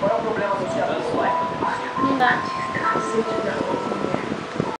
Qual é o problema do teatro? Não dá.